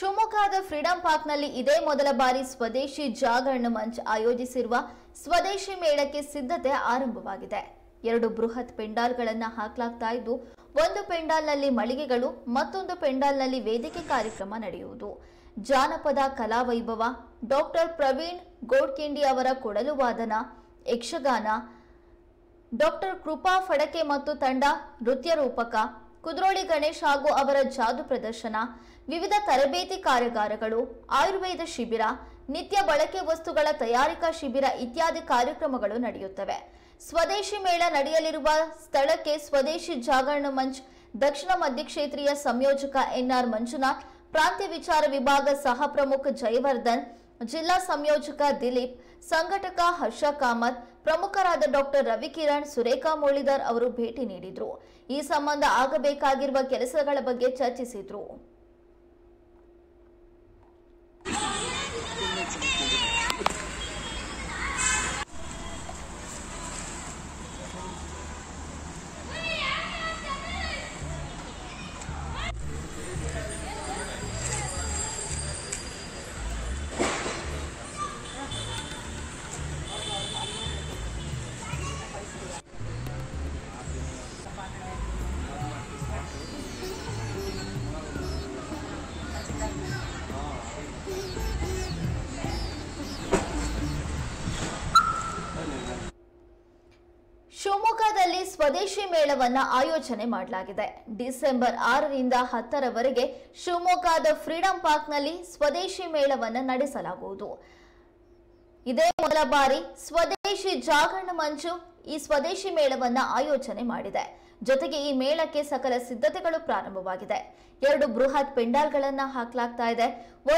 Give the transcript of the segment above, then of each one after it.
ಶಿವಮೊಗ್ಗದ ಫ್ರೀಡಂ ಪಾರ್ಕ್ನಲ್ಲಿ ಇದೇ ಮೊದಲ ಬಾರಿ ಸ್ವದೇಶಿ ಜಾಗರಣ ಮಂಚ್ ಆಯೋಜಿಸಿರುವ ಸ್ವದೇಶಿ ಮೇಳಕ್ಕೆ ಸಿದ್ಧತೆ ಆರಂಭವಾಗಿದೆ. ಎರಡು ಬೃಹತ್ ಪೆಂಡಾಲ್ಗಳನ್ನು ಹಾಕಲಾಗ್ತಾ ಇದ್ದು, ಒಂದು ಪೆಂಡಾಲ್ನಲ್ಲಿ ಮಳಿಗೆಗಳು, ಮತ್ತೊಂದು ಪೆಂಡಾಲ್ನಲ್ಲಿ ವೇದಿಕೆ ಕಾರ್ಯಕ್ರಮ ನಡೆಯುವುದು. ಜಾನಪದ ಕಲಾವೈಭವ, ಡಾಕ್ಟರ್ ಪ್ರವೀಣ್ ಗೋಡ್ಕಿಂಡಿ ಅವರ ಕೊಡಲು ವಾದನ, ಯಕ್ಷಗಾನ, ಡಾಕ್ಟರ್ ಕೃಪಾ ಫಡಕೆ ಮತ್ತು ತಂಡ ನೃತ್ಯ ರೂಪಕ ಕುದ್ರೋಳಿ ಗಣೇಶ್ ಹಾಗೂ ಅವರ ಜಾದು ಪ್ರದರ್ಶನ, ವಿವಿಧ ತರಬೇತಿ ಕಾರ್ಯಾಗಾರಗಳು, ಆಯುರ್ವೇದ ಶಿಬಿರ, ನಿತ್ಯ ಬಳಕೆ ವಸ್ತುಗಳ ತಯಾರಿಕಾ ಶಿಬಿರ ಇತ್ಯಾದಿ ಕಾರ್ಯಕ್ರಮಗಳು ನಡೆಯುತ್ತವೆ. ಸ್ವದೇಶಿ ಮೇಳ ನಡೆಯಲಿರುವ ಸ್ಥಳಕ್ಕೆ ಸ್ವದೇಶಿ ಜಾಗರಣ ಮಂಚ್, ದಕ್ಷಿಣ ಮಧ್ಯಕ್ಷೇತ್ರೀಯ ಸಂಯೋಜಕ ಎನ್ಆರ್ ಮಂಜುನಾಥ್, ಪ್ರಾಂತ್ಯ ವಿಚಾರ ವಿಭಾಗ ಸಹ ಪ್ರಮುಖ ಜಯವರ್ಧನ್, ಜಿಲ್ಲಾ ಸಂಯೋಜಕ ದಿಲೀಪ್, ಸಂಘಟಕ ಹರ್ಷ ಕಾಮತ್ ಪ್ರಮುಖರಾದ ಡಾಕ್ಟರ್ ರವಿಕಿರಣ್ ಸುರೇಖಾ ಮುರಳೀಧರ್ ಅವರು ಭೇಟಿ ನೀಡಿದ್ರು. ಈ ಸಂಬಂಧ ಆಗಬೇಕಾಗಿರುವ ಕೆಲಸಗಳ ಬಗ್ಗೆ ಚರ್ಚಿಸಿದ್ರು. ಸ್ವದೇಶಿ ಮೇಳವನ್ನ ಆಯೋಜನೆ ಮಾಡಲಾಗಿದೆ. ಡಿಸೆಂಬರ್ ಆರರಿಂದ ಹತ್ತರವರೆಗೆ ಶಿವಮೊಗ್ಗದ ಫ್ರೀಡಂ ಪಾರ್ಕ್ನಲ್ಲಿ ಸ್ವದೇಶಿ ಮೇಳವನ್ನ ನಡೆಸಲಾಗುವುದು. ಇದೇ ಮೊದಲ ಬಾರಿ ಸ್ವದೇಶಿ ಜಾಗರಣ ಮಂಚು ಈ ಸ್ವದೇಶಿ ಮೇಳವನ್ನ ಆಯೋಜನೆ ಮಾಡಿದೆ. ಜೊತೆಗೆ ಈ ಮೇಳಕ್ಕೆ ಸಕಲ ಸಿದ್ಧತೆಗಳು ಪ್ರಾರಂಭವಾಗಿದೆ. ಎರಡು ಬೃಹತ್ ಪೆಂಡಾಲ್ಗಳನ್ನ ಹಾಕಲಾಗ್ತಾ ಇದೆ.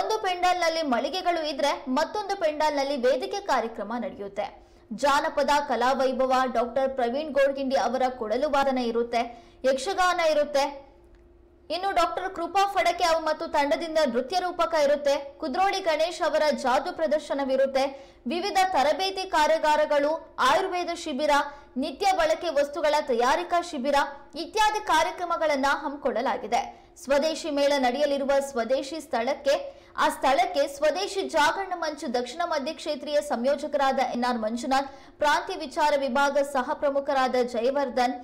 ಒಂದು ಪೆಂಡಾಲ್ನಲ್ಲಿ ಮಳಿಗೆಗಳು ಇದ್ರೆ ಮತ್ತೊಂದು ಪೆಂಡಾಲ್ನಲ್ಲಿ ವೇದಿಕೆ ಕಾರ್ಯಕ್ರಮ ನಡೆಯುತ್ತೆ. ಜಾನಪದ ಕಲಾವೈಭವ ಡಾಕ್ಟರ್ ಪ್ರವೀಣ್ ಗೋಡ್ಗಿಂಡಿ ಅವರ ಕೊಡಲು ವಾದನ ಇರುತ್ತೆ, ಯಕ್ಷಗಾನ ಇರುತ್ತೆ. ಇನ್ನು ಡಾಕ್ಟರ್ ಕೃಪಾ ಫಡಕೆ ಅವ್ ಮತ್ತು ತಂಡದಿಂದ ನೃತ್ಯ ರೂಪಕ ಇರುತ್ತೆ. ಕುದ್ರೋಳಿ ಗಣೇಶ್ ಅವರ ಜಾದು ಪ್ರದರ್ಶನವಿರುತ್ತೆ. ವಿವಿಧ ತರಬೇತಿ ಕಾರ್ಯಾಗಾರಗಳು, ಆಯುರ್ವೇದ ಶಿಬಿರ, ನಿತ್ಯ ಬಳಕೆ ವಸ್ತುಗಳ ತಯಾರಿಕಾ ಶಿಬಿರ ಇತ್ಯಾದಿ ಕಾರ್ಯಕ್ರಮಗಳನ್ನ ಹಮ್ಮಿಕೊಳ್ಳಲಾಗಿದೆ. ಸ್ವದೇಶಿ ಮೇಳ ನಡೆಯಲಿರುವ ಸ್ವದೇಶಿ ಸ್ಥಳಕ್ಕೆ ಆ ಸ್ಥಳಕ್ಕೆ ಸ್ವದೇಶಿ ಜಾಗರಣ ಮಂಚು ದಕ್ಷಿಣ ಮಧ್ಯ ಕ್ಷೇತ್ರೀಯ ಸಂಯೋಜಕರಾದ ಎನ್ಆರ್ ಮಂಜುನಾಥ್, ಪ್ರಾಂತ್ಯ ವಿಚಾರ ವಿಭಾಗ ಸಹ ಪ್ರಮುಖರಾದ ಜಯವರ್ಧನ್,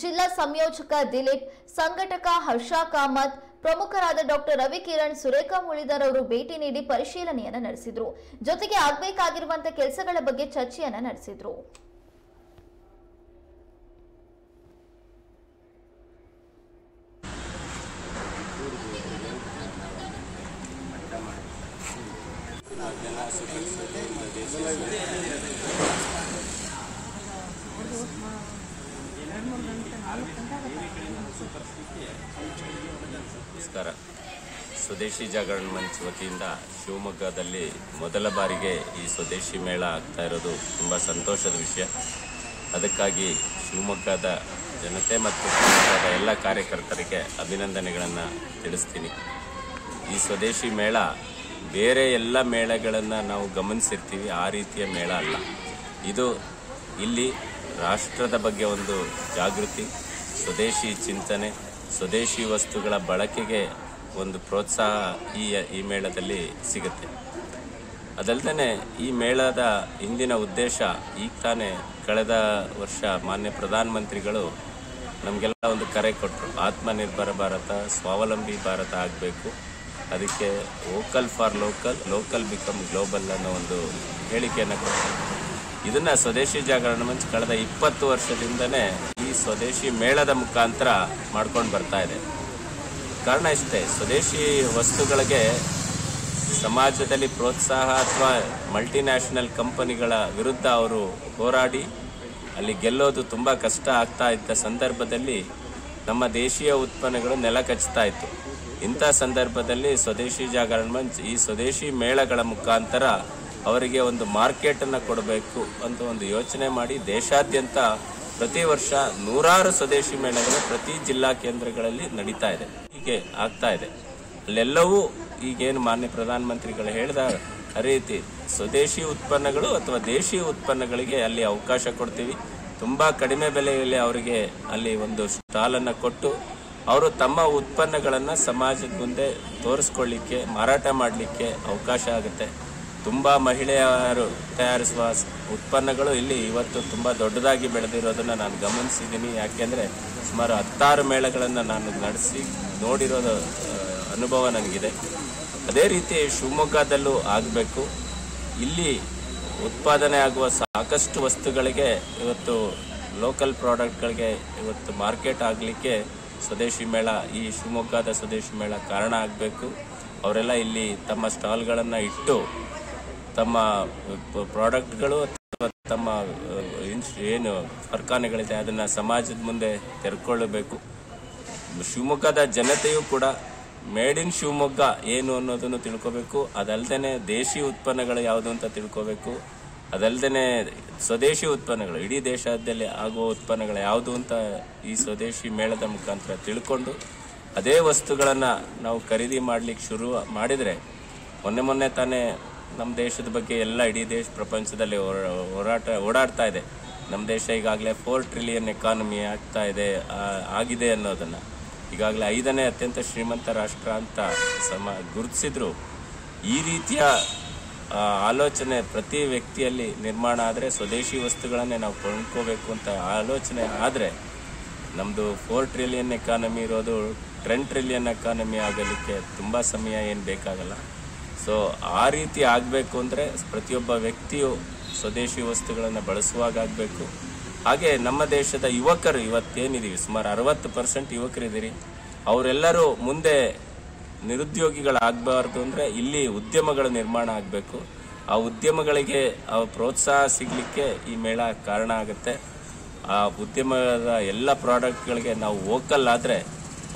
ಜಿಲ್ಲಾ ಸಂಯೋಜಕ ದಿಲೀಪ್, ಸಂಘಟಕ ಹರ್ಷ ಕಾಮತ್ ಪ್ರಮುಖರಾದ ಡಾಕ್ಟರ್ ರವಿಕಿರಣ್, ಸುರೇಖಾ ಮುಳಿದರ್ ಅವರು ಭೇಟಿ ನೀಡಿ ಪರಿಶೀಲನೆಯನ್ನು ನಡೆಸಿದ್ರು. ಜೊತೆಗೆ ಆಗಬೇಕಾಗಿರುವಂತಹ ಕೆಲಸಗಳ ಬಗ್ಗೆ ಚರ್ಚೆಯನ್ನ ನಡೆಸಿದ್ರು. ನಮಸ್ಕಾರ. ಸ್ವದೇಶಿ ಜಾಗರಣ ಮಂಚ್ ವತಿಯಿಂದ ಶಿವಮೊಗ್ಗದಲ್ಲಿ ಮೊದಲ ಬಾರಿಗೆ ಈ ಸ್ವದೇಶಿ ಮೇಳ ಆಗ್ತಾ ಇರೋದು ತುಂಬ ಸಂತೋಷದ ವಿಷಯ. ಅದಕ್ಕಾಗಿ ಶಿವಮೊಗ್ಗದ ಜನತೆ ಮತ್ತು ಶಿವಮೊಗ್ಗದ ಎಲ್ಲ ಕಾರ್ಯಕರ್ತರಿಗೆ ಅಭಿನಂದನೆಗಳನ್ನು ತಿಳಿಸ್ತೀನಿ. ಈ ಸ್ವದೇಶಿ ಮೇಳ ಬೇರೆ ಎಲ್ಲ ಮೇಳಗಳನ್ನು ನಾವು ಗಮನಿಸಿರ್ತೀವಿ, ಆ ರೀತಿಯ ಮೇಳ ಅಲ್ಲ. ಇದು ಇಲ್ಲಿ ರಾಷ್ಟ್ರದ ಬಗ್ಗೆ ಒಂದು ಜಾಗೃತಿ, ಸ್ವದೇಶಿ ಚಿಂತನೆ, ಸ್ವದೇಶಿ ವಸ್ತುಗಳ ಬಳಕೆಗೆ ಒಂದು ಪ್ರೋತ್ಸಾಹ ಈ ಈ ಮೇಳದಲ್ಲಿ ಸಿಗುತ್ತೆ. ಅದಲ್ಲದೆ ಈ ಮೇಳದ ಹಿಂದಿನ ಉದ್ದೇಶ ಈಗ ತಾನೇ ಕಳೆದ ವರ್ಷ ಮಾನ್ಯ ಪ್ರಧಾನಮಂತ್ರಿಗಳು ನಮಗೆಲ್ಲ ಒಂದು ಕರೆ ಕೊಟ್ಟರು ಆತ್ಮನಿರ್ಭರ ಭಾರತ, ಸ್ವಾವಲಂಬಿ ಭಾರತ ಆಗಬೇಕು. ಅದಕ್ಕೆ vocal for local local become global ಅನ್ನೋ ಒಂದು ಹೇಳಿಕೆಯನ್ನು ಕೊಡ್ತಾರೆ ಇದನ್ನ ಸ್ವದೇಶಿ ಜಾಗರಣ ಮಂಚ್ ಕಳೆದ ಇಪ್ಪತ್ತು ವರ್ಷದಿಂದನೇ ಈ ಸ್ವದೇಶಿ ಮೇಳದ ಮುಖಾಂತರ ಮಾಡ್ಕೊಂಡು ಬರ್ತಾ ಇದೆ. ಕಾರಣ ಇಷ್ಟೇ, ಸ್ವದೇಶಿ ವಸ್ತುಗಳಿಗೆ ಸಮಾಜದಲ್ಲಿ ಪ್ರೋತ್ಸಾಹ ಅಥವಾ ಮಲ್ಟಿನ್ಯಾಷನಲ್ ಕಂಪನಿಗಳ ವಿರುದ್ಧ ಅವರು ಹೋರಾಡಿ ಅಲ್ಲಿ ಗೆಲ್ಲೋದು ತುಂಬ ಕಷ್ಟ ಆಗ್ತಾ ಇದ್ದ ಸಂದರ್ಭದಲ್ಲಿ ನಮ್ಮ ದೇಶೀಯ ಉತ್ಪನ್ನಗಳು ನೆಲ ಕಚ್ತಾ ಇತ್ತು. ಇಂಥ ಸಂದರ್ಭದಲ್ಲಿ ಸ್ವದೇಶಿ ಜಾಗರಣ ಮಂಚ್ ಈ ಸ್ವದೇಶಿ ಮೇಳಗಳ ಮುಖಾಂತರ ಅವರಿಗೆ ಒಂದು ಮಾರ್ಕೆಟನ್ನು ಕೊಡಬೇಕು ಅಂತ ಒಂದು ಯೋಚನೆ ಮಾಡಿ ದೇಶಾದ್ಯಂತ ಪ್ರತಿ ವರ್ಷ ನೂರಾರು ಸ್ವದೇಶಿ ಮೇಳಗಳು ಪ್ರತಿ ಜಿಲ್ಲಾ ಕೇಂದ್ರಗಳಲ್ಲಿ ನಡೀತಾ ಇದೆ. ಹೀಗೆ ಆಗ್ತಾ ಇದೆ. ಅಲ್ಲೆಲ್ಲವೂ ಈಗೇನು ಮಾನ್ಯ ಪ್ರಧಾನಮಂತ್ರಿಗಳು ಹೇಳಿದ ಆ ರೀತಿ ಸ್ವದೇಶಿ ಉತ್ಪನ್ನಗಳು ಅಥವಾ ದೇಶಿ ಉತ್ಪನ್ನಗಳಿಗೆ ಅಲ್ಲಿ ಅವಕಾಶ ಕೊಡ್ತೀವಿ. ತುಂಬ ಕಡಿಮೆ ಬೆಲೆಯಲ್ಲಿ ಅವರಿಗೆ ಅಲ್ಲಿ ಒಂದು ಸ್ಟಾಲನ್ನು ಕೊಟ್ಟು ಅವರು ತಮ್ಮ ಉತ್ಪನ್ನಗಳನ್ನು ಸಮಾಜದ ಮುಂದೆ ತೋರಿಸ್ಕೊಳ್ಳಿಕ್ಕೆ, ಮಾರಾಟ ಮಾಡಲಿಕ್ಕೆ ಅವಕಾಶ ಆಗುತ್ತೆ. ತುಂಬ ಮಹಿಳೆಯರು ತಯಾರಿಸುವ ಉತ್ಪನ್ನಗಳು ಇಲ್ಲಿ ಇವತ್ತು ತುಂಬ ದೊಡ್ಡದಾಗಿ ಬೆಳೆದಿರೋದನ್ನು ನಾನು ಗಮನಿಸಿದ್ದೀನಿ ಯಾಕೆಂದರೆ ಸುಮಾರು ಹತ್ತಾರು ಮೇಳಗಳನ್ನು ನಾನು ನಡೆಸಿ ನೋಡಿರೋದು ಅನುಭವ ನನಗಿದೆ ಅದೇ ರೀತಿ ಶಿವಮೊಗ್ಗದಲ್ಲೂ ಆಗಬೇಕು. ಇಲ್ಲಿ ಉತ್ಪಾದನೆ ಆಗುವ ಸಾಕಷ್ಟು ವಸ್ತುಗಳಿಗೆ ಇವತ್ತು ಲೋಕಲ್ ಪ್ರಾಡಕ್ಟ್ಗಳಿಗೆ ಇವತ್ತು ಮಾರ್ಕೆಟ್ ಆಗಲಿಕ್ಕೆ ಸ್ವದೇಶಿ ಮೇಳ, ಈ ಶಿವಮೊಗ್ಗದ ಸ್ವದೇಶಿ ಮೇಳ ಕಾರಣ ಆಗಬೇಕು. ಅವರೆಲ್ಲ ಇಲ್ಲಿ ತಮ್ಮ ಸ್ಟಾಲ್ಗಳನ್ನು ಇಟ್ಟು ತಮ್ಮ ಪ್ರಾಡಕ್ಟ್ಗಳು ತಮ್ಮ ಏನು ಕಾರ್ಖಾನೆಗಳಿದೆ ಅದನ್ನು ಸಮಾಜದ ಮುಂದೆ ತೆರೆಕೊಳ್ಳಬೇಕು. ಶಿವಮೊಗ್ಗದ ಜನತೆಯೂ ಕೂಡ ಮೇಡ್ ಇನ್ ಶಿವಮೊಗ್ಗ ಏನು ಅನ್ನೋದನ್ನು ತಿಳ್ಕೋಬೇಕು. ಅದಲ್ಲದೆ ದೇಶಿ ಉತ್ಪನ್ನಗಳು ಯಾವುದು ಅಂತ ತಿಳ್ಕೋಬೇಕು. ಅದಲ್ದೇ ಸ್ವದೇಶಿ ಉತ್ಪನ್ನಗಳು, ಇಡೀ ದೇಶದಲ್ಲಿ ಆಗುವ ಉತ್ಪನ್ನಗಳು ಯಾವುದು ಅಂತ ಈ ಸ್ವದೇಶಿ ಮೇಳದ ಮುಖಾಂತರ ತಿಳ್ಕೊಂಡು ಅದೇ ವಸ್ತುಗಳನ್ನು ನಾವು ಖರೀದಿ ಮಾಡ್ಲಿಕ್ಕೆ ಶುರು ಮಾಡಿದರೆ ಮೊನ್ನೆ ಮೊನ್ನೆ ತಾನೇ ನಮ್ಮ ದೇಶದ ಬಗ್ಗೆ ಎಲ್ಲ ಇಡೀ ದೇಶ, ಪ್ರಪಂಚದಲ್ಲಿ ಹೋರಾ- ಹೋರಾಟ, ಓಡಾಡ್ತಾ ಇದೆ. ನಮ್ಮ ದೇಶ ಈಗಾಗಲೇ ಫೋರ್ ಟ್ರಿಲಿಯನ್ ಎಕಾನಮಿ ಆಗ್ತಾ ಇದೆ ಆಗಿದೆ ಅನ್ನೋದನ್ನು. ಈಗಾಗಲೇ ಐದನೇ ಅತ್ಯಂತ ಶ್ರೀಮಂತ ರಾಷ್ಟ್ರ ಅಂತ ಸಮ, ಗುರುತಿಸಿದ್ರು. ಈ ರೀತಿಯ ಆಲೋಚನೆ ಪ್ರತಿ ವ್ಯಕ್ತಿಯಲ್ಲಿ ನಿರ್ಮಾಣ ಆದರೆ ಸ್ವದೇಶಿ ವಸ್ತುಗಳನ್ನೇ ನಾವು ಕೊಂಡ್ಕೋಬೇಕು ಅಂತ ಆಲೋಚನೆ ಆದರೆ ನಮ್ಮದು ಫೋರ್ ಟ್ರಿಲಿಯನ್ ಎಕಾನಮಿ ಇರೋದು ಟೆನ್ ಟ್ರಿಲಿಯನ್ ಎಕಾನಮಿ ಆಗಲಿಕ್ಕೆ ತುಂಬ ಸಮಯ ಏನು ಬೇಕಾಗಲ್ಲ. ಸೊ ಆ ರೀತಿ ಆಗಬೇಕು ಅಂದರೆ ಪ್ರತಿಯೊಬ್ಬ ವ್ಯಕ್ತಿಯು ಸ್ವದೇಶಿ ವಸ್ತುಗಳನ್ನು ಬಳಸುವಾಗ ಆಗಬೇಕು. ಹಾಗೆ ನಮ್ಮ ದೇಶದ ಯುವಕರು ಇವತ್ತೇನಿದ್ದೀವಿ ಸುಮಾರು ಅರವತ್ತು ಪರ್ಸೆಂಟ್ ಯುವಕರಿದ್ದೀರಿ. ಅವರೆಲ್ಲರೂ ಮುಂದೆ ನಿರುದ್ಯೋಗಿಗಳಾಗಬಾರ್ದು ಅಂದರೆ ಇಲ್ಲಿ ಉದ್ಯಮಗಳ ನಿರ್ಮಾಣ ಆಗಬೇಕು. ಆ ಉದ್ಯಮಗಳಿಗೆ, ಆ ಪ್ರೋತ್ಸಾಹ ಸಿಗಲಿಕ್ಕೆ ಈ ಮೇಳ ಕಾರಣ ಆಗುತ್ತೆ. ಆ ಉದ್ಯಮದ ಎಲ್ಲ ಪ್ರಾಡಕ್ಟ್ಗಳಿಗೆ ನಾವು ವೋಕಲ್ ಆದರೆ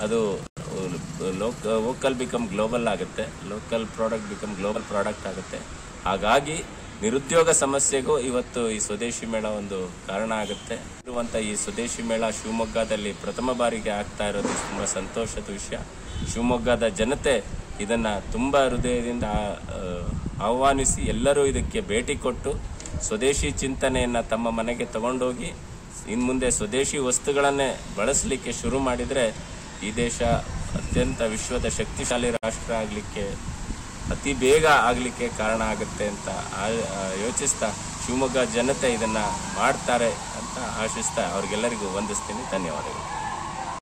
ಅದು ಲೋಕ, ವೋಕಲ್ ಬಿಕಮ್ ಗ್ಲೋಬಲ್ ಆಗುತ್ತೆ. Local product become global product ಆಗುತ್ತೆ. ಹಾಗಾಗಿ ನಿರುದ್ಯೋಗ ಸಮಸ್ಯೆಗೂ ಇವತ್ತು ಈ ಸ್ವದೇಶಿ ಮೇಳ ಒಂದು ಕಾರಣ ಆಗುತ್ತೆ. ಇರುವಂಥ ಈ ಸ್ವದೇಶಿ ಮೇಳ ಶಿವಮೊಗ್ಗದಲ್ಲಿ ಪ್ರಥಮ ಬಾರಿಗೆ ಆಗ್ತಾ ಇರೋದು ತುಂಬ ಸಂತೋಷದ ವಿಷಯ. ಶಿವಮೊಗ್ಗದ ಜನತೆ ಇದನ್ನ ತುಂಬ ಹೃದಯದಿಂದ ಆಹ್ವಾನಿಸಿ ಎಲ್ಲರೂ ಇದಕ್ಕೆ ಭೇಟಿ ಕೊಟ್ಟು ಸ್ವದೇಶಿ ಚಿಂತನೆಯನ್ನು ತಮ್ಮ ಮನೆಗೆ ತಗೊಂಡೋಗಿ ಇನ್ನು ಮುಂದೆ ಸ್ವದೇಶಿ ವಸ್ತುಗಳನ್ನೇ ಬಳಸಲಿಕ್ಕೆ ಶುರು ಮಾಡಿದರೆ ಈ ದೇಶ ಅತ್ಯಂತ ವಿಶ್ವದ ಶಕ್ತಿಶಾಲಿ ರಾಷ್ಟ್ರ ಆಗಲಿಕ್ಕೆ ಅತಿ ಬೇಗ ಆಗಲಿಕ್ಕೆ ಕಾರಣ ಆಗುತ್ತೆ ಅಂತ ಯೋಚಿಸ್ತಾ ಶಿವಮೊಗ್ಗ ಜನತೆ ಇದನ್ನು ಮಾಡ್ತಾರೆ ಅಂತ ಆಶಿಸ್ತಾ ಅವ್ರಿಗೆಲ್ಲರಿಗೂ ವಂದಿಸ್ತೀನಿ. ಧನ್ಯವಾದಗಳು.